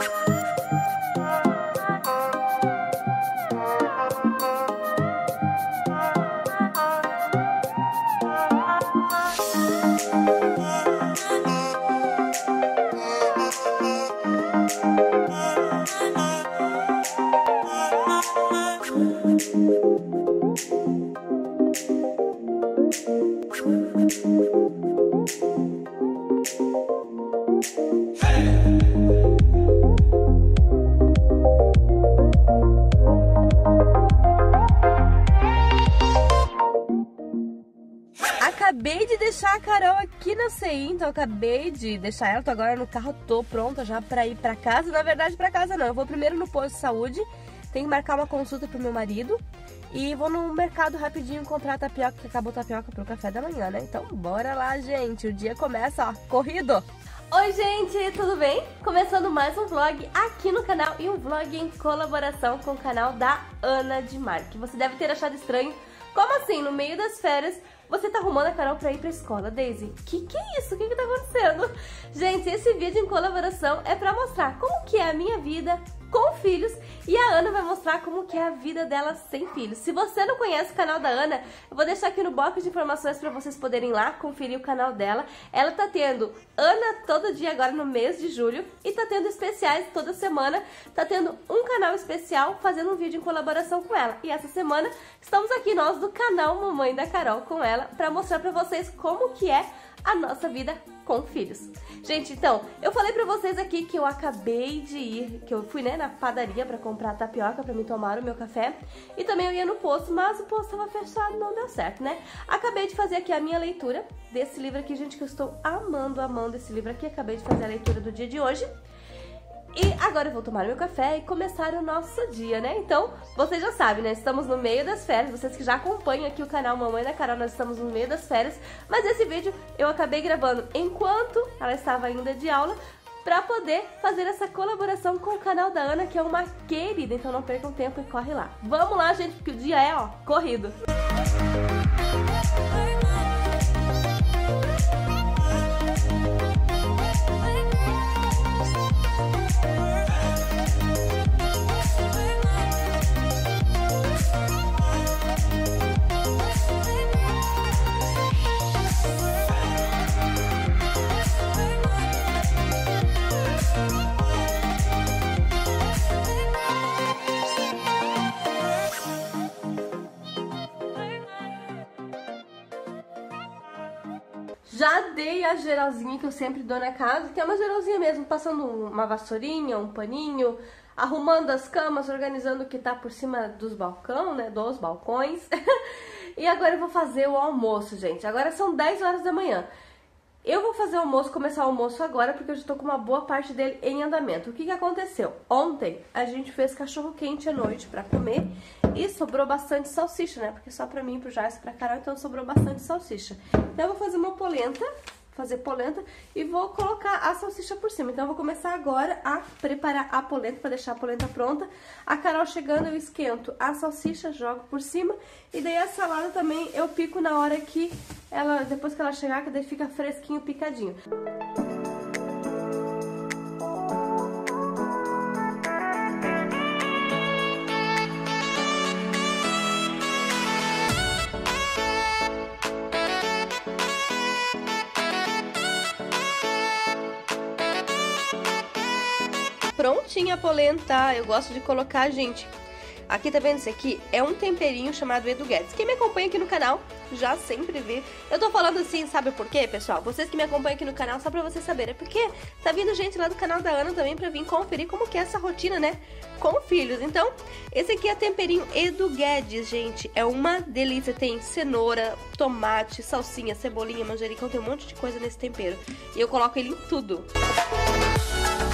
Acabei de deixar a Carol aqui na CI, então acabei de deixar ela, tô agora no carro, tô pronta já pra ir pra casa. Na verdade, pra casa não, eu vou primeiro no posto de saúde, tenho que marcar uma consulta pro meu marido e vou no mercado rapidinho comprar tapioca, que acabou tapioca pro café da manhã, né? Então bora lá, gente, o dia começa, ó, corrido! Oi gente, tudo bem? Começando mais um vlog aqui no canal e um vlog em colaboração com o canal da Ana de Mar, que você deve ter achado estranho. Como assim, no meio das férias, você tá arrumando a Carol pra ir pra escola, Daisy? Que que é isso? O que que tá acontecendo? Gente, esse vídeo em colaboração é pra mostrar como que é a minha vida com filhos e a Ana vai mostrar como que é a vida dela sem filhos. Se você não conhece o canal da Ana, eu vou deixar aqui no box de informações para vocês poderem ir lá conferir o canal dela. Ela tá tendo Ana todo dia agora no mês de julho e tá tendo especiais toda semana. Tá tendo um canal especial fazendo um vídeo em colaboração com ela. E essa semana estamos aqui nós do canal Mamãe da Carol com ela para mostrar para vocês como que é a nossa vida com filhos. Gente, então, eu falei pra vocês aqui que eu acabei de ir, que eu fui, né, na padaria pra comprar tapioca pra me tomar o meu café. E também eu ia no posto, mas o posto tava fechado, não deu certo, né? Acabei de fazer aqui a minha leitura desse livro aqui, gente, que eu estou amando, amando esse livro aqui. Acabei de fazer a leitura do dia de hoje. E agora eu vou tomar meu café e começar o nosso dia, né? Então, vocês já sabem, né? Estamos no meio das férias. Vocês que já acompanham aqui o canal Mamãe da Carol, nós estamos no meio das férias. Mas esse vídeo eu acabei gravando enquanto ela estava ainda de aula para poder fazer essa colaboração com o canal da Ana, que é uma querida. Então não percam tempo e corre lá. Vamos lá, gente, porque o dia é, ó, corrido. Música a geralzinha que eu sempre dou na casa, que é uma geralzinha mesmo, passando uma vassourinha, um paninho, arrumando as camas, organizando o que tá por cima dos balcão, né, dos balcões. e agora eu vou fazer o almoço, gente. Agora são 10 horas da manhã. Eu vou fazer o almoço, começar o almoço agora, porque eu já tô com uma boa parte dele em andamento. O que que aconteceu? Ontem a gente fez cachorro quente à noite pra comer e sobrou bastante salsicha, né? Porque só pra mim, pro Jais, pra Carol, então sobrou bastante salsicha. Então eu vou fazer uma polenta fazer polenta e vou colocar a salsicha por cima. Então eu vou começar agora a preparar a polenta para deixar a polenta pronta. A Carol chegando eu esquento a salsicha, jogo por cima e daí a salada também eu pico na hora que ela, depois que ela chegar, que daí fica fresquinho, picadinho. prontinha a polenta. Eu gosto de colocar, gente. Aqui tá vendo isso aqui? É um temperinho chamado Edu Guedes. Quem me acompanha aqui no canal já sempre vê. Eu tô falando assim, sabe por quê, pessoal? Vocês que me acompanham aqui no canal, só pra vocês saberem. É porque tá vindo gente lá do canal da Ana também pra vir conferir como que é essa rotina, né? Com filhos. Então, esse aqui é temperinho Edu Guedes, gente. É uma delícia. Tem cenoura, tomate, salsinha, cebolinha, manjericão. Tem um monte de coisa nesse tempero. E eu coloco ele em tudo. Música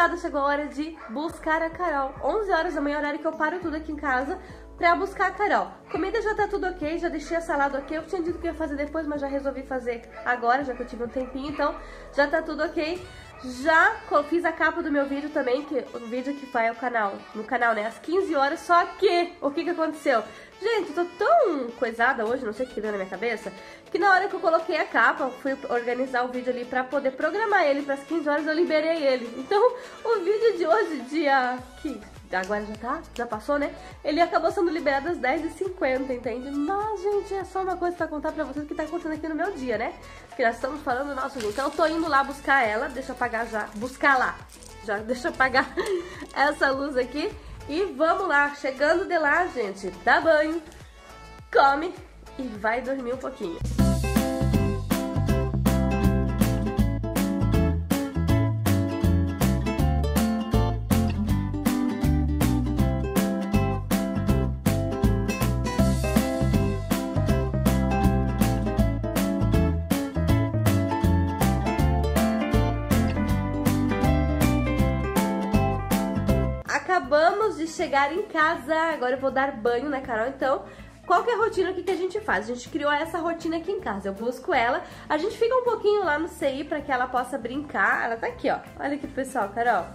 casa fechada, chegou a hora de buscar a Carol. 11 horas da manhã, horário que eu paro tudo aqui em casa, pra buscar a Carol. Comida já tá tudo ok, já deixei a salada ok. Eu tinha dito que ia fazer depois, mas já resolvi fazer agora, já que eu tive um tempinho, então já tá tudo ok. Já fiz a capa do meu vídeo também, que o vídeo que vai ao canal, no canal, né, às 15 horas, só que, o que que aconteceu? Gente, eu tô tão coisada hoje, não sei o que deu na minha cabeça, que na hora que eu coloquei a capa, fui organizar o vídeo ali pra poder programar ele pras 15 horas, eu liberei ele. Então, o vídeo de hoje, dia... agora já tá, já passou, né? Ele acabou sendo liberado às 10h50, entende? Mas, gente, é só uma coisa pra contar pra vocês que tá acontecendo aqui no meu dia, né? Que nós estamos falando, nossa, gente, então eu tô indo lá buscar ela, deixa eu apagar já, buscar lá, já, deixa eu apagar essa luz aqui. E vamos lá, chegando de lá, gente, dá banho, come e vai dormir um pouquinho. Acabamos de chegar em casa, agora eu vou dar banho, né, Carol? Então, qual que é a rotina que, que a gente faz? A gente criou essa rotina aqui em casa. Eu busco ela, a gente fica um pouquinho lá no CI para que ela possa brincar. Ela tá aqui, ó. Olha aqui, pessoal, Carol.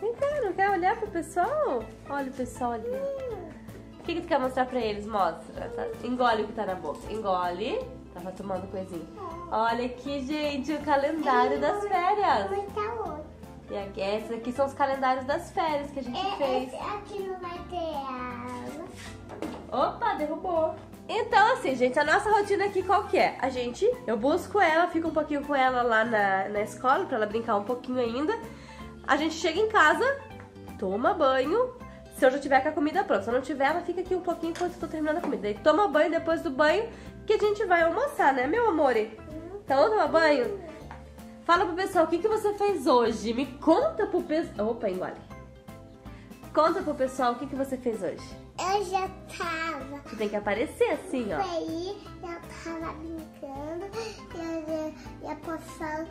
Vem cá, não quer olhar pro pessoal? Olha o pessoal ali. O que, que tu quer mostrar pra eles? Mostra. Tá? Engole o que tá na boca. Engole. Tava tomando coisinha. Olha aqui, gente, o calendário das férias. E aqui, esses aqui são os calendários das férias que a gente É, fez. esse aqui não vai ter. Opa, derrubou. Então, assim, gente, a nossa rotina aqui qual que é? A gente, eu busco ela, fico um pouquinho com ela lá na, na escola, pra ela brincar um pouquinho ainda. A gente chega em casa, toma banho, se eu já tiver com a comida pronta. Se eu não tiver, ela fica aqui um pouquinho enquanto eu tô terminando a comida. E toma banho, depois do banho, que a gente vai almoçar, né, meu amor? Então, vamos tomar banho? Fala pro pessoal, o que, que você fez hoje? Me conta pro pessoal... Opa, engole. Conta pro pessoal o que, que você fez hoje. Eu já tava Tu tem que aparecer assim, ó. aí, eu tava brincando, eu ia passando.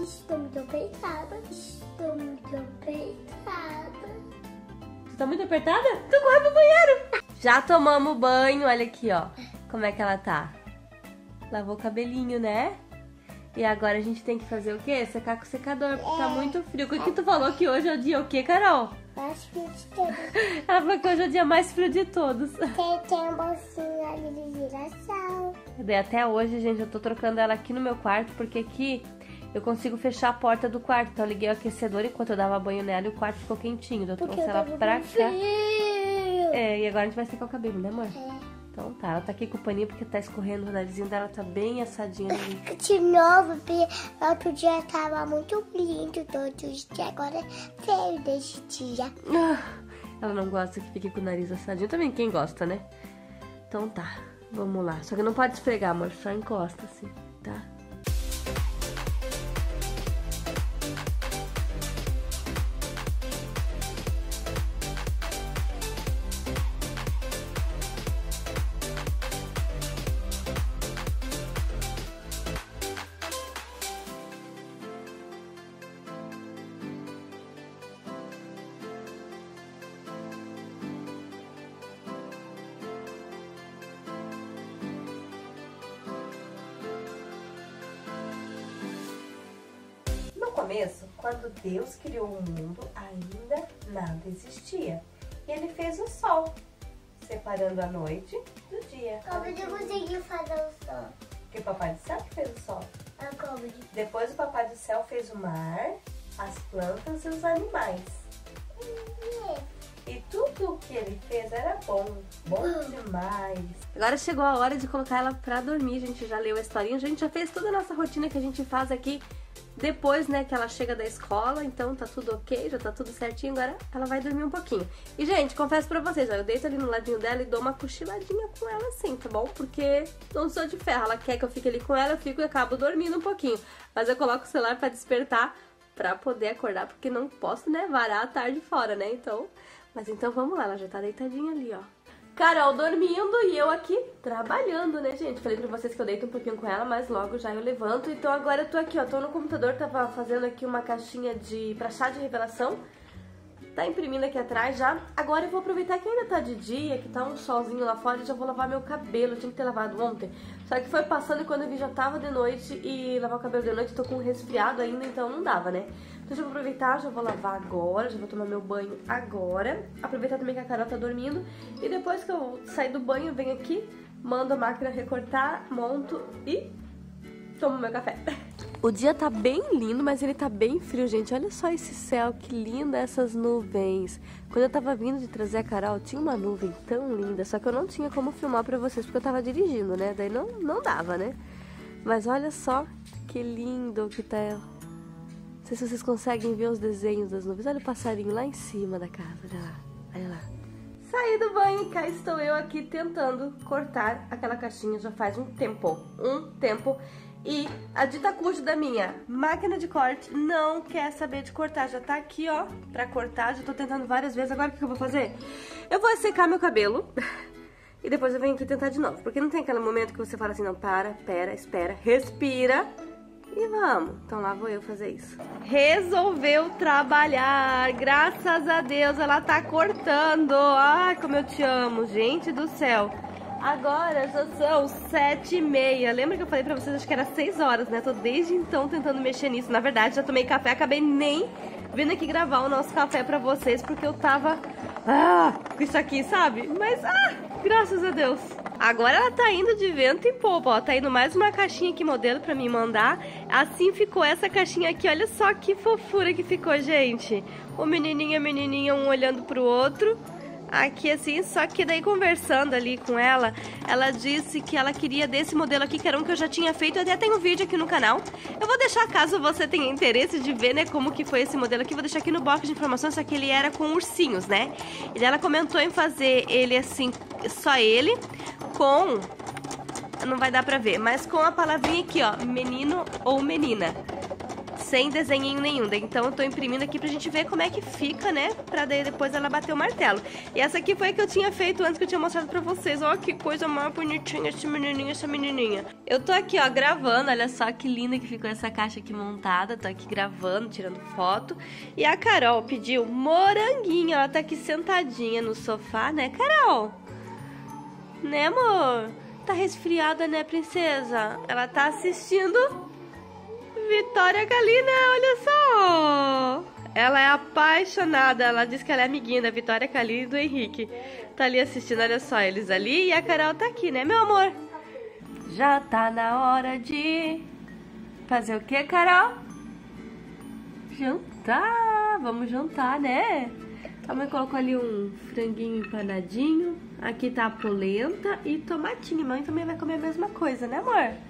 Estou muito apertada, estou muito apertada. Tu tá muito apertada? Tu corre pro banheiro. Já tomamos banho, olha aqui, ó. Como é que ela tá? Lavou o cabelinho, né? E agora a gente tem que fazer o quê? Secar com o secador, porque tá muito frio. O que tu falou que hoje é o dia o quê, Carol? Acho que tem, Ela falou que hoje é o dia mais frio de todos. tem, tem um bolsinho ali de girassol. Daí até hoje, gente, eu tô trocando ela aqui no meu quarto, porque aqui eu consigo fechar a porta do quarto. Então eu liguei o aquecedor enquanto eu dava banho nela e o quarto ficou quentinho. Daí Eu trouxe ela pra cá. frio. É, e agora a gente vai secar o cabelo, né, amor? É. Então tá, ela tá aqui com o paninho porque tá escorrendo o narizinho dela, tá bem assadinho ali. De novo, outro dia tava muito lindo todos os dias, agora feio desse dia. Ah, Ela não gosta que fique com o nariz assadinho. Também quem gosta, né? Então tá, vamos lá. Só que não pode esfregar, amor, só encosta assim, tá? Começo, quando Deus criou o mundo, ainda nada existia. E ele fez o sol, separando a noite do dia. Como eu consegui fazer o som? Porque o Papai do Céu que fez o sol. A como de... Depois o Papai do Céu fez o mar, as plantas e os animais. E tudo o que ele fez era bom, bom demais. Agora chegou a hora de colocar ela pra dormir. A gente já leu a historinha, a gente já fez toda a nossa rotina que a gente faz aqui depois, né, que ela chega da escola. Então tá tudo ok, já tá tudo certinho. Agora ela vai dormir um pouquinho. E, gente, confesso pra vocês, ó, eu deito ali no ladinho dela e dou uma cochiladinha com ela assim, tá bom? Porque não sou de ferro. Ela quer que eu fique ali com ela, eu fico e acabo dormindo um pouquinho. Mas eu coloco o celular pra despertar pra poder acordar, porque não posso, né, varar a tarde fora, né? Então, mas então vamos lá, ela já tá deitadinha ali, ó. Carol dormindo e eu aqui trabalhando, né, gente? Falei pra vocês que eu deito um pouquinho com ela, mas logo já eu levanto. Então agora eu tô aqui, ó, tô no computador, tava fazendo aqui uma caixinha de pra chá de revelação tá imprimindo aqui atrás já. Agora eu vou aproveitar que ainda tá de dia, que tá um solzinho lá fora e já vou lavar meu cabelo. Tinha que ter lavado ontem. Só que foi passando e quando eu vi já tava de noite e lavar o cabelo de noite, tô com resfriado ainda, então não dava, né? Então já vou aproveitar, já vou lavar agora, já vou tomar meu banho agora. Aproveitar também que a Carol tá dormindo. E depois que eu sair do banho, venho aqui, mando a máquina recortar, monto e tomo meu café. O dia tá bem lindo, mas ele tá bem frio, gente. Olha só esse céu, que linda essas nuvens. Quando eu tava vindo de trazer a Carol, tinha uma nuvem tão linda, só que eu não tinha como filmar pra vocês porque eu tava dirigindo, né? Daí não, não dava, né? Mas olha só que lindo que tá. Sei se vocês conseguem ver os desenhos das nuvens. Olha o passarinho lá em cima da casa, olha lá, olha lá. Saí do banho e cá estou eu aqui tentando cortar aquela caixinha já faz um tempo, um tempo. E a dita cujo da minha máquina de corte não quer saber de cortar. Já tá aqui, ó, pra cortar. Já tô tentando várias vezes. Agora o que eu vou fazer? Eu vou secar meu cabelo. E depois eu venho aqui tentar de novo. Porque não tem aquele momento que você fala assim, não, para, pera, espera, respira e vamos. Então lá vou eu fazer isso. Resolveu trabalhar. Graças a Deus ela tá cortando. Ai, como eu te amo, gente do céu. Agora já são sete e meia. Lembra que eu falei pra vocês, acho que era seis horas, né? Tô desde então tentando mexer nisso. Na verdade, já tomei café, acabei nem vindo aqui gravar o nosso café pra vocês, porque eu tava... Ah, com isso aqui, sabe? Mas, ah, graças a Deus. Agora ela tá indo de vento e popa, ó. Tá indo mais uma caixinha aqui, modelo, pra me mandar. Assim ficou essa caixinha aqui. Olha só que fofura que ficou, gente. O menininho e a menininha, um olhando pro outro aqui assim, só que daí conversando ali com ela, ela disse que ela queria desse modelo aqui, que era um que eu já tinha feito, eu até tenho um vídeo aqui no canal. Eu vou deixar, caso você tenha interesse de ver, né, como que foi esse modelo aqui, vou deixar aqui no box de informações, só que ele era com ursinhos, né? E ela comentou em fazer ele assim, só ele, com... Não vai dar pra ver, mas com a palavrinha aqui, ó, menino ou menina sem desenho nenhum. Então eu tô imprimindo aqui pra gente ver como é que fica, né? Pra daí depois ela bater o martelo. E essa aqui foi a que eu tinha feito antes que eu tinha mostrado pra vocês. Ó, que coisa mais bonitinha esse menininho, essa menininha. Eu tô aqui, ó, gravando. Olha só que linda que ficou essa caixa aqui montada. Tô aqui gravando, tirando foto. E a Carol pediu moranguinho. Ela tá aqui sentadinha no sofá, né, Carol? Né, amor? Tá resfriada, né, princesa? Ela tá assistindo Vitória Galina, olha só! Ela é apaixonada, ela diz que ela é amiguinha da Vitória Galina e do Henrique. Tá ali assistindo, olha só, eles ali e a Carol tá aqui, né, meu amor? Já tá na hora de fazer o que, Carol? Jantar! Vamos jantar, né? A mãe colocou ali um franguinho empanadinho. Aqui tá a polenta e tomatinho. A mãe também vai comer a mesma coisa, né, amor?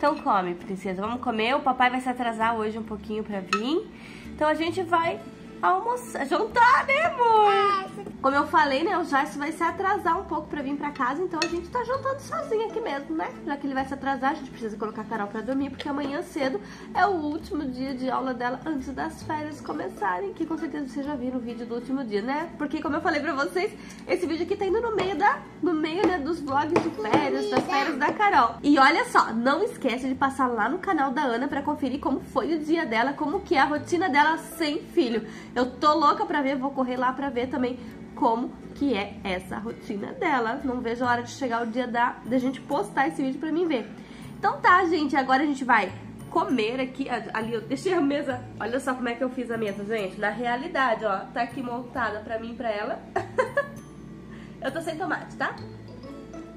Então come, princesa. Vamos comer. O papai vai se atrasar hoje um pouquinho pra vir. Então a gente vai almoçar, jantar, né, amor? Como eu falei, né, o Jace vai se atrasar um pouco pra vir pra casa, então a gente tá jantando sozinho aqui mesmo, né? Já que ele vai se atrasar, a gente precisa colocar a Carol pra dormir, porque amanhã cedo é o último dia de aula dela antes das férias começarem, que com certeza vocês já viram o vídeo do último dia, né? Porque como eu falei pra vocês, esse vídeo aqui tá indo no meio da, no meio, né, dos vlogs de férias, das férias da Carol. E olha só, não esquece de passar lá no canal da Ana pra conferir como foi o dia dela, como que é a rotina dela sem filho. Eu tô louca pra ver, vou correr lá pra ver também como que é essa rotina dela. Não vejo a hora de chegar o dia da, da gente postar esse vídeo pra mim ver. Então tá, gente, agora a gente vai comer aqui. Ali eu deixei a mesa. Olha só como é que eu fiz a mesa, gente. Na realidade, ó, tá aqui montada pra mim e pra ela. eu tô sem tomate, tá?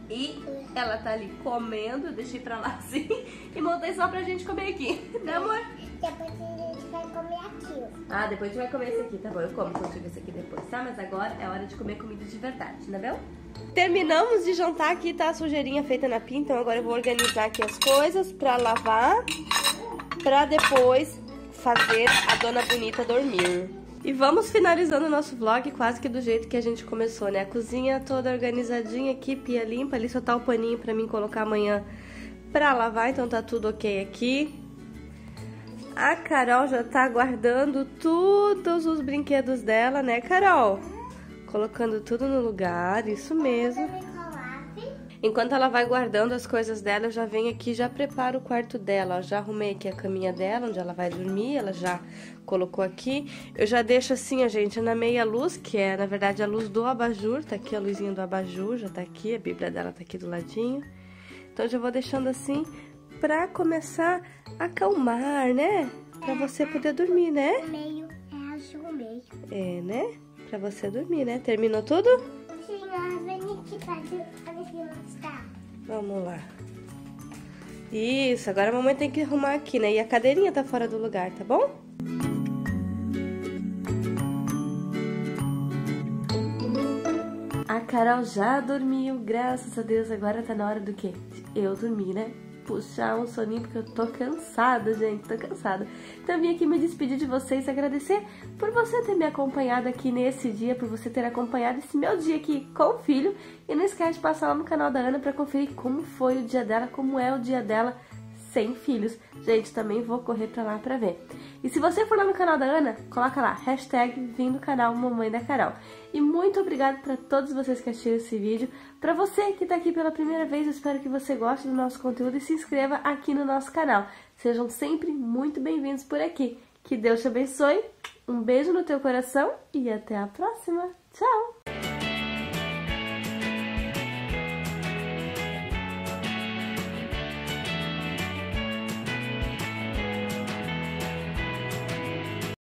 E ela tá ali comendo, eu deixei pra lá assim e montei só pra gente comer aqui, né amor? Comer aquilo. Ah, depois a gente vai comer esse aqui, tá bom? Eu como contigo esse aqui depois, tá? Mas agora é hora de comer comida de verdade, né, Bel? Terminamos de jantar aqui, tá a sujeirinha feita na pia, então agora eu vou organizar aqui as coisas pra lavar, pra depois fazer a dona bonita dormir. E vamos finalizando o nosso vlog quase que do jeito que a gente começou, né? A cozinha toda organizadinha aqui, pia limpa, ali só tá o paninho pra mim colocar amanhã pra lavar, então tá tudo ok aqui. A Carol já tá guardando todos os brinquedos dela, né, Carol? Colocando tudo no lugar, isso mesmo. Enquanto ela vai guardando as coisas dela, eu já venho aqui já preparo o quarto dela. Já arrumei aqui a caminha dela, onde ela vai dormir, ela já colocou aqui. Eu já deixo assim, a gente, na meia luz, que é, na verdade, a luz do abajur. Tá aqui a luzinha do abajur, já tá aqui, a bíblia dela tá aqui do ladinho. Então, já vou deixando assim pra começar acalmar, né? Pra você poder dormir, né? Meio, é azul meio. É, né? Pra você dormir, né? Terminou tudo? Mostrar. Vamos lá. Isso, agora a mamãe tem que arrumar aqui, né? E a cadeirinha tá fora do lugar, tá bom? A Carol já dormiu, graças a Deus. Agora tá na hora do quê? Eu dormir, né? Puxar um soninho porque eu tô cansada, gente, tô cansada. Então vim aqui me despedir de vocês, agradecer por você ter me acompanhado aqui nesse dia, por você ter acompanhado esse meu dia aqui com o filho. E não esquece de passar lá no canal da Ana para conferir como foi o dia dela, como é o dia dela sem filhos. Gente, também vou correr pra lá pra ver. E se você for lá no canal da Ana, coloca lá, hashtag vim do canal Mamãe da Carol. E muito obrigado para todos vocês que assistiram esse vídeo. Para você que está aqui pela primeira vez, eu espero que você goste do nosso conteúdo e se inscreva aqui no nosso canal. Sejam sempre muito bem-vindos por aqui. Que Deus te abençoe, um beijo no teu coração e até a próxima. Tchau!